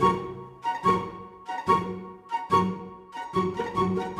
you